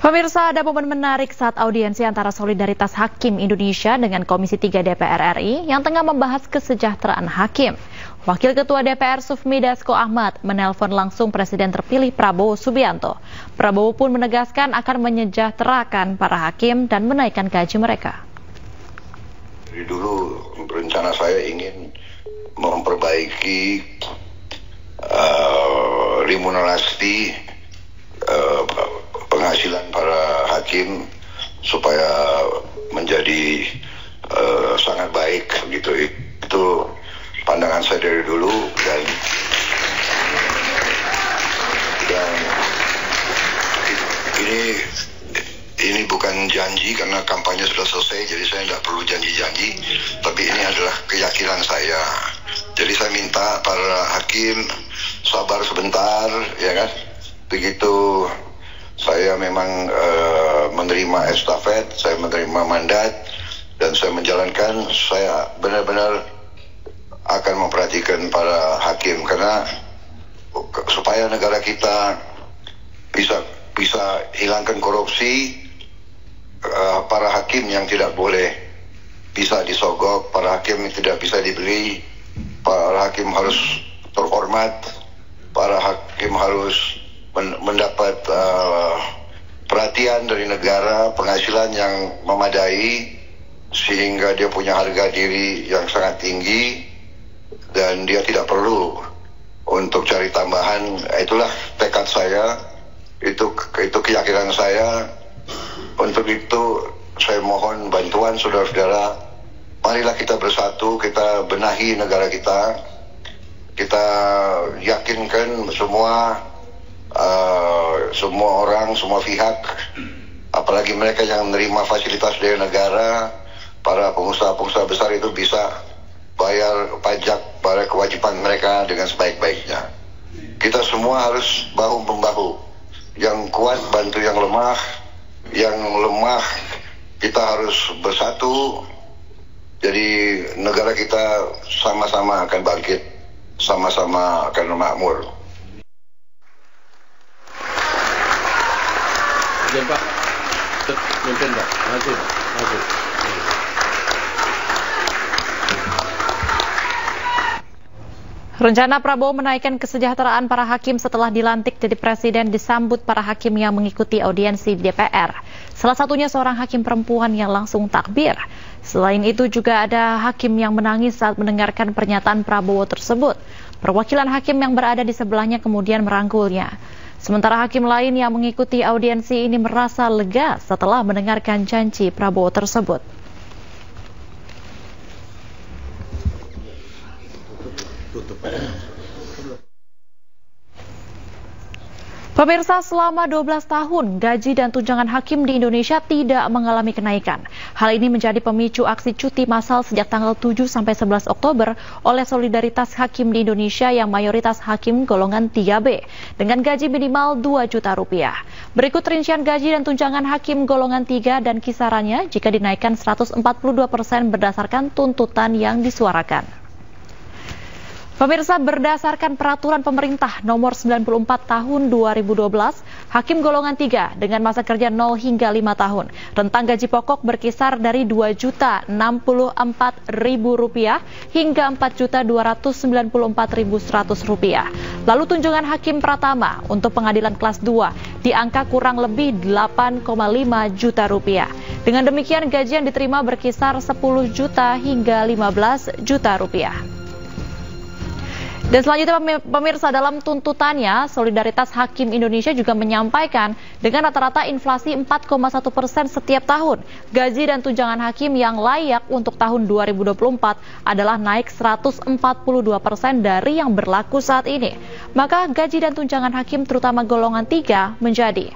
Pemirsa, ada momen menarik saat audiensi antara Solidaritas Hakim Indonesia dengan Komisi 3 DPR RI yang tengah membahas kesejahteraan hakim. Wakil Ketua DPR Sufmi Dasko Ahmad menelpon langsung Presiden terpilih Prabowo Subianto. Prabowo pun menegaskan akan menyejahterakan para hakim dan menaikkan gaji mereka. Dari dulu rencana saya ingin memperbaiki uh, remunerasi uh, penghasilan para hakim supaya menjadi uh, sangat baik gitu. Itu pandangan saya dari dulu dan dan ini ini bukan janji karena kampanye sudah selesai jadi saya tidak perlu janji-janji tapi ini adalah keyakinan saya. Jadi saya minta para hakim sabar sebentar ya kan? Begitu saya memang uh, menerima estafet, saya menerima mandat, dan saya menjalankan, saya benar-benar akan memperhatikan para hakim. Karena supaya negara kita bisa bisa hilangkan korupsi, uh, para hakim yang tidak boleh bisa disogok, para hakim yang tidak bisa dibeli, para hakim harus terhormat, para hakim harus mendapat uh, perhatian dari negara, penghasilan yang memadai sehingga dia punya harga diri yang sangat tinggi dan dia tidak perlu untuk cari tambahan. Itulah tekad saya, itu itu keyakinan saya. Untuk itu saya mohon bantuan saudara-saudara. Marilah kita bersatu, kita benahi negara kita. Kita yakinkan semua uh, semua orang, semua pihak, apalagi mereka yang menerima fasilitas dari negara, para pengusaha-pengusaha besar itu bisa bayar pajak pada kewajiban mereka dengan sebaik-baiknya. Kita semua harus bahu membahu. Yang kuat bantu yang lemah, yang lemah kita harus bersatu. Jadi negara kita sama-sama akan bangkit, sama-sama akan makmur. Izin Pak. Mimpin Pak. Maju. Rencana Prabowo menaikkan kesejahteraan para hakim setelah dilantik jadi presiden disambut para hakim yang mengikuti audiensi di DPR. Salah satunya seorang hakim perempuan yang langsung takbir. Selain itu juga ada hakim yang menangis saat mendengarkan pernyataan Prabowo tersebut. Perwakilan hakim yang berada di sebelahnya kemudian merangkulnya. Sementara hakim lain yang mengikuti audiensi ini merasa lega setelah mendengarkan janji Prabowo tersebut. Pemirsa, selama 12 tahun, gaji dan tunjangan hakim di Indonesia tidak mengalami kenaikan. Hal ini menjadi pemicu aksi cuti massal sejak tanggal 7 sampai 11 Oktober oleh Solidaritas Hakim di Indonesia yang mayoritas hakim golongan 3B dengan gaji minimal 2 juta rupiah. Berikut rincian gaji dan tunjangan hakim golongan 3 dan kisarannya jika dinaikkan 142 persen berdasarkan tuntutan yang disuarakan. Pemirsa berdasarkan peraturan pemerintah nomor 94 tahun 2012, hakim golongan 3 dengan masa kerja 0 hingga 5 tahun, rentang gaji pokok berkisar dari 2 juta 64 ribu rupiah hingga 4 juta 294 ribu 100 rupiah. Lalu tunjangan hakim pratama untuk pengadilan kelas 2 di angka kurang lebih 8,5 juta rupiah. Dengan demikian gaji yang diterima berkisar 10 juta hingga 15 juta rupiah. Dan selanjutnya pemirsa dalam tuntutannya, Solidaritas Hakim Indonesia juga menyampaikan dengan rata-rata inflasi 4,1 persen setiap tahun, gaji dan tunjangan hakim yang layak untuk tahun 2024 adalah naik 142 persen dari yang berlaku saat ini. Maka gaji dan tunjangan hakim terutama golongan 3 menjadi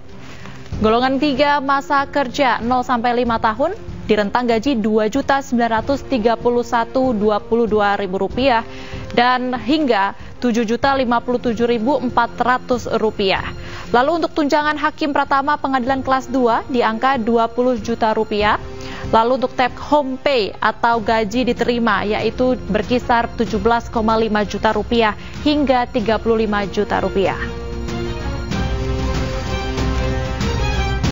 Golongan 3 masa kerja 0 sampai 5 tahun di rentang gaji Rp2.931.22.000 dan hingga Rp7.057.400. Lalu untuk tunjangan hakim pratama pengadilan kelas 2 di angka 20 juta rupiah. Lalu untuk take home pay atau gaji diterima yaitu berkisar 17,5 juta rupiah hingga 35 juta rupiah.